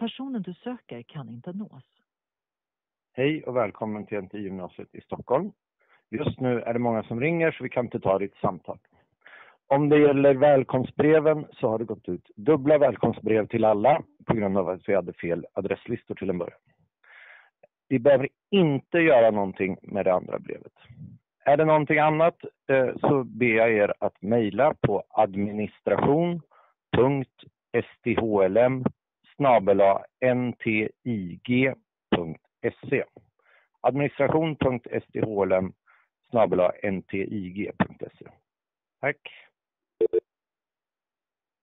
Personen du söker kan inte nås. Hej och välkommen till NTI-gymnasiet i Stockholm. Just nu är det många som ringer så vi kan inte ta ditt samtal. Om det gäller välkomstbreven så har det gått ut dubbla välkomstbrev till alla på grund av att vi hade fel adresslistor till en början. Vi behöver inte göra någonting med det andra brevet. Är det någonting annat eh, så ber jag er att mejla på administration.sthlm snabel ntig.se administration.sthlm ntig.se Tack!